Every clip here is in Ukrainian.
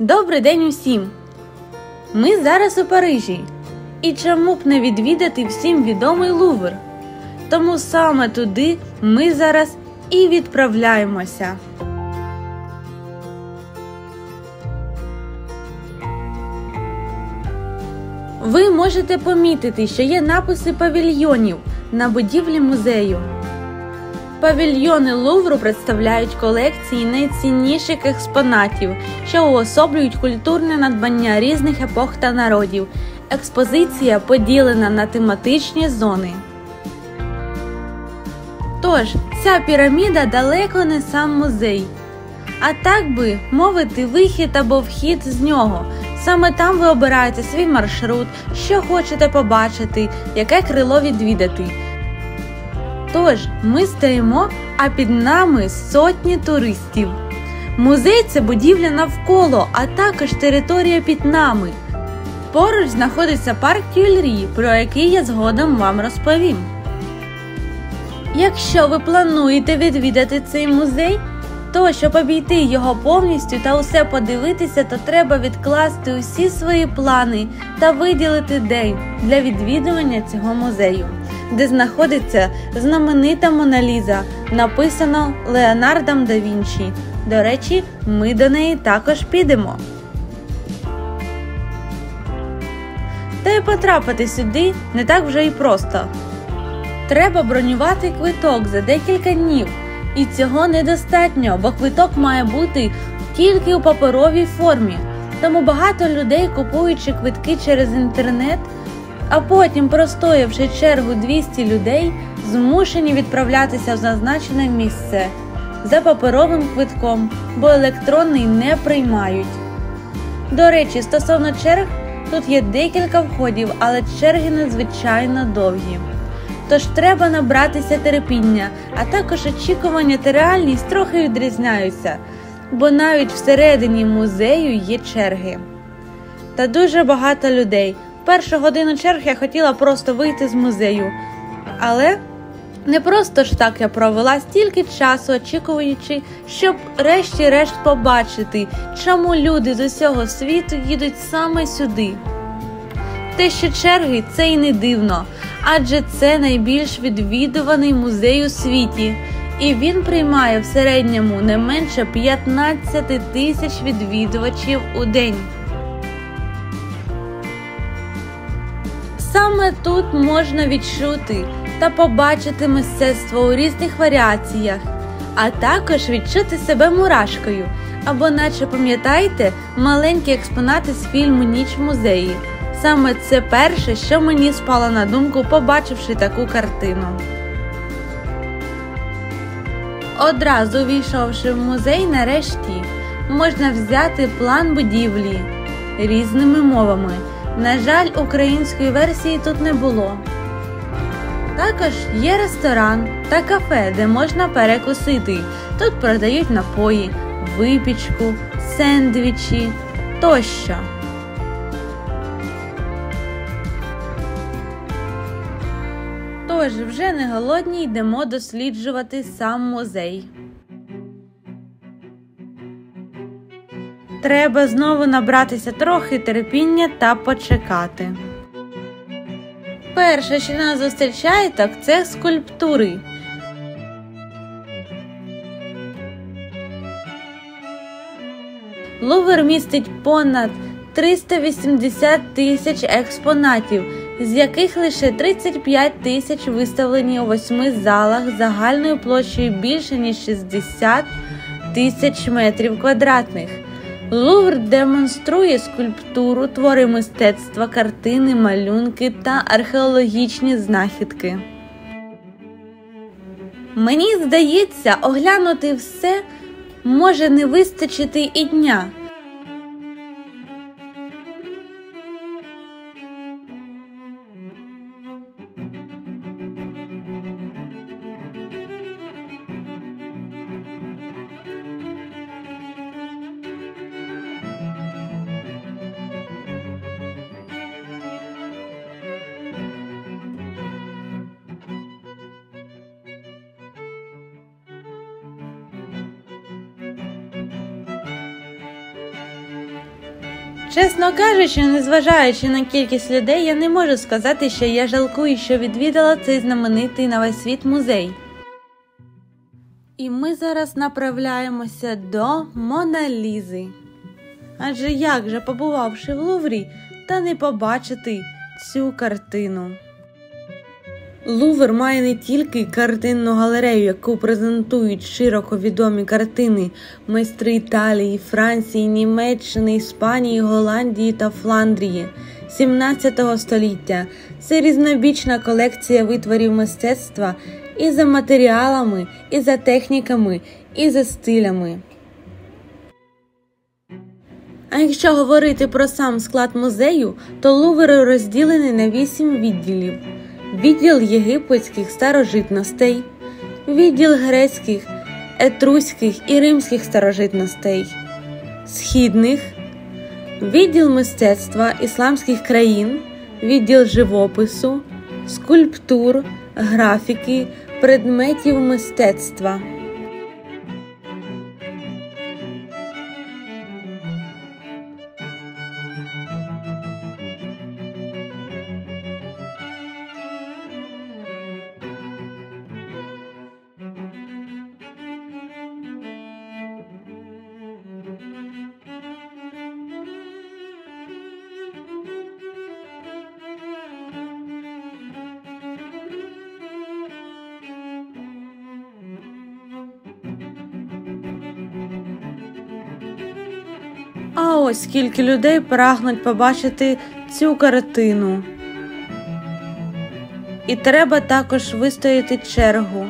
Добрий день усім! Ми зараз у Парижі. І чому б не відвідати всім відомий Лувр? Тому саме туди ми зараз і відправляємося. Ви можете помітити, що є написи павільйонів на будівлі музею. Павільйони Лувру представляють колекції найцінніших експонатів, що уособлюють культурне надбання різних епох та народів. Експозиція поділена на тематичні зони. Тож, ця піраміда далеко не сам музей. А так би мовити, вихід або вхід з нього. Саме там ви обираєте свій маршрут, що хочете побачити, яке крило відвідати. Тож ми стоїмо, а під нами сотні туристів. Музей це будівля навколо, а також територія під нами. Поруч знаходиться парк Тюльрі, про який я згодом вам розповім. Якщо ви плануєте відвідати цей музей, то щоб обійти його повністю та усе подивитися, то треба відкласти усі свої плани та виділити день для відвідування цього музею, де знаходиться знаменита Моналіза, написано Леонардом да Вінчі. До речі, ми до неї також підемо. Та й потрапити сюди не так вже й просто. Треба бронювати квиток за декілька днів. І цього недостатньо, бо квиток має бути тільки у паперовій формі. Тому багато людей, купуючи квитки через інтернет, а потім, простоявши чергу 200 людей, змушені відправлятися в зазначене місце за паперовим квитком, бо електронний не приймають. До речі, стосовно черг, тут є декілька входів, але черги надзвичайно довгі. Тож треба набратися терпіння, а також очікування та реальність трохи відрізняються, бо навіть всередині музею є черги. Та дуже багато людей. Першу годину черг я хотіла просто вийти з музею, але не просто ж так я провела стільки часу, очікуючи, щоб решті-решт побачити, чому люди з усього світу їдуть саме сюди. Те, що черги, це й не дивно, адже це найбільш відвідуваний музей у світі, і він приймає в середньому не менше 15 тисяч відвідувачів у день. Саме тут можна відчути та побачити мистецтво у різних варіаціях, а також відчути себе мурашкою. Або, наче пам'ятаєте, маленькі експонати з фільму Ніч в музеї. Саме це перше, що мені спало на думку, побачивши таку картину. Одразу війшовши в музей, нарешті, можна взяти план будівлі різними мовами. На жаль, української версії тут не було. Також є ресторан та кафе, де можна перекусити. Тут продають напої, випічку, сендвічі тощо. Тож вже не голодні йдемо досліджувати сам музей. Треба знову набратися трохи терпіння та почекати. Перше, що нас зустрічає, так це скульптури. Лувр містить понад 380 тисяч експонатів, з яких лише 35 тисяч виставлені у восьми залах загальною площею більше ніж 60 тисяч метрів квадратних. Лувр демонструє скульптуру, твори мистецтва, картини, малюнки та археологічні знахідки. Мені здається, оглянути все може не вистачити і дня. Чесно кажучи, незважаючи на кількість людей, я не можу сказати, що я жалкую, що відвідала цей знаменитий на весь світ музей. І ми зараз направляємося до Моналізи. Адже як же, побувавши в Луврі, та не побачити цю картину. Лувр має не тільки картинну галерею, яку презентують широко відомі картини майстри Італії, Франції, Німеччини, Іспанії, Голландії та Фландрії 17 століття. Це різнобічна колекція витворів мистецтва і за матеріалами, і за техніками, і за стилями. А якщо говорити про сам склад музею, то Лувр розділений на вісім відділів відділ єгипетських старожитностей, відділ грецьких, етруських і римських старожитностей, східних, відділ мистецтва ісламських країн, відділ живопису, скульптур, графіки, предметів мистецтва. А скільки людей прагнуть побачити цю картину. І треба також вистояти чергу.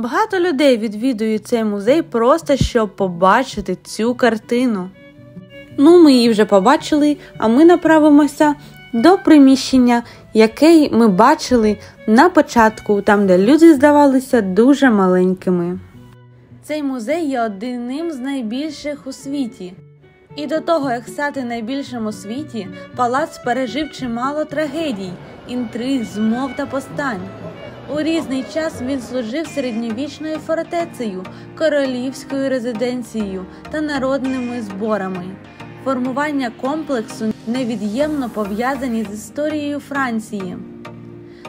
Багато людей відвідують цей музей просто щоб побачити цю картину. Ну, ми її вже побачили, а ми направимося до приміщення, яке ми бачили на початку, там де люди здавалися дуже маленькими. Цей музей є одним з найбільших у світі. І до того, як стати найбільшим у світі, палац пережив чимало трагедій, інтриг, змов та постань. У різний час він служив середньовічною фортецею, королівською резиденцією та народними зборами. Формування комплексу невід'ємно пов'язані з історією Франції.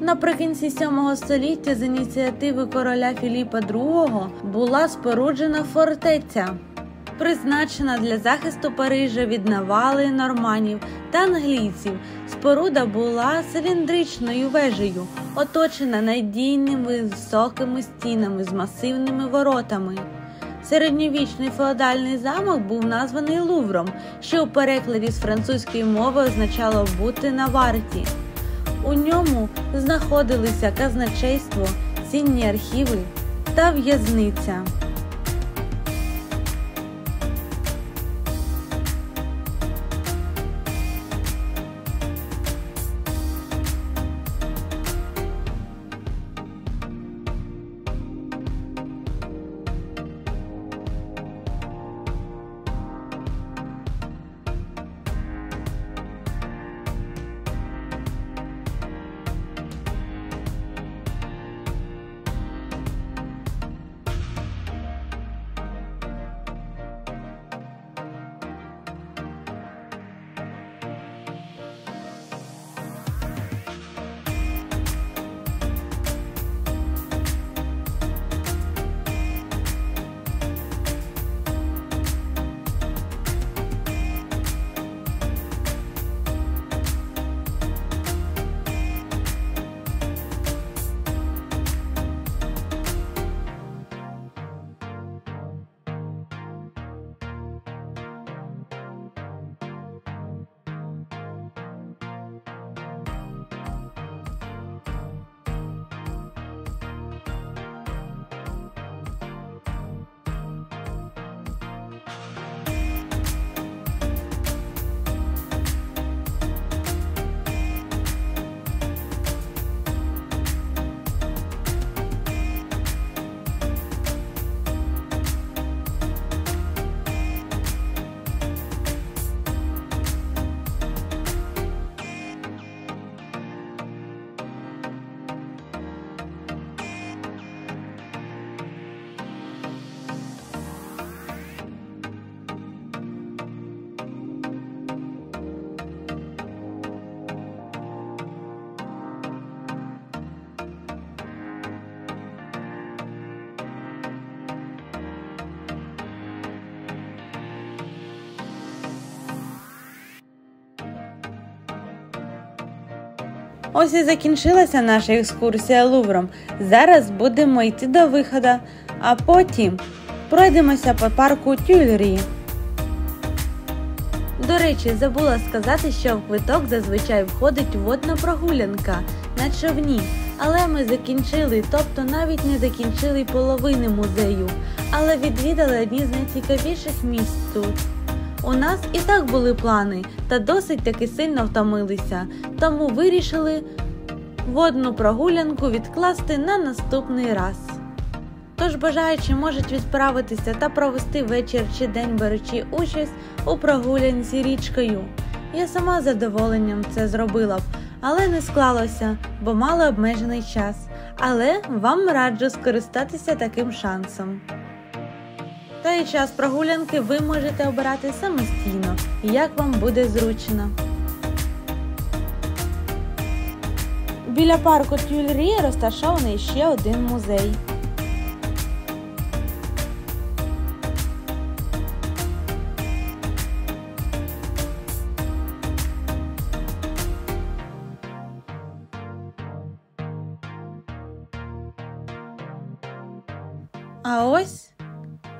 Наприкінці VII століття з ініціативи короля Філіпа II була споруджена фортеця, призначена для захисту Парижа від навали норманів та англійців. Споруда була циліндричною вежею, оточена надійними високими стінами з масивними воротами. Середньовічний феодальний замок був названий Лувром, що у перекладі з французької мови означало бути на варті. У ньому знаходилися казначейство, цінні архіви та в'язниця. Ось і закінчилася наша екскурсія Лувром. Зараз будемо йти до виходу, а потім пройдемося по парку Тюльрі. До речі, забула сказати, що в квиток зазвичай входить водна прогулянка на човні, але ми закінчили, тобто навіть не закінчили половини музею, але відвідали одні з найцікавіших місць тут. У нас і так були плани, та досить таки сильно втомилися, тому вирішили водну прогулянку відкласти на наступний раз. Тож бажаючі можуть відправитися та провести вечір чи день беручи участь у прогулянці річкою. Я сама з задоволенням це зробила б, але не склалося, бо мала обмежений час. Але вам раджу скористатися таким шансом. Та й час прогулянки ви можете обирати самостійно, як вам буде зручно. Біля парку Тюльрі розташований ще один музей. А ось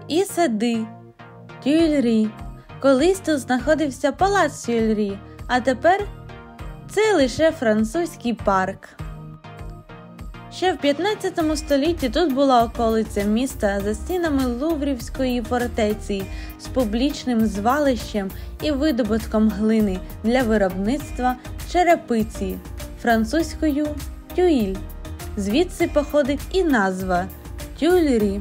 і сади Тюльрі. Колись тут знаходився палац Тюльрі, а тепер це лише французький парк. Ще в 15 столітті тут була околиця міста за стінами Луврівської фортеці з публічним звалищем і видобутком глини для виробництва черепиці французькою тюїль. Звідси походить і назва Тюльрі.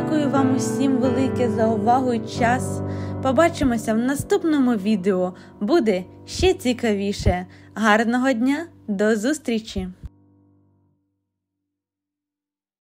Дякую вам усім велике за увагу і час. Побачимося в наступному відео. Буде ще цікавіше. Гарного дня, до зустрічі!